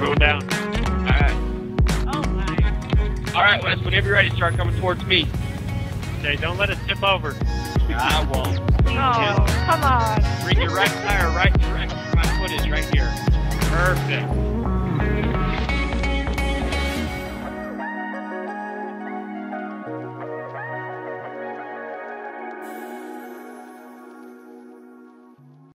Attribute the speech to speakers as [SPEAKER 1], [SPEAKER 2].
[SPEAKER 1] Roll down. Alright. Oh my. Alright, Wes, whenever you're ready, start coming towards me.
[SPEAKER 2] Okay, don't let it tip over.
[SPEAKER 1] I won't.
[SPEAKER 3] Oh, come on.
[SPEAKER 1] Bring your right tire right, right, my foot is right here.
[SPEAKER 2] Perfect.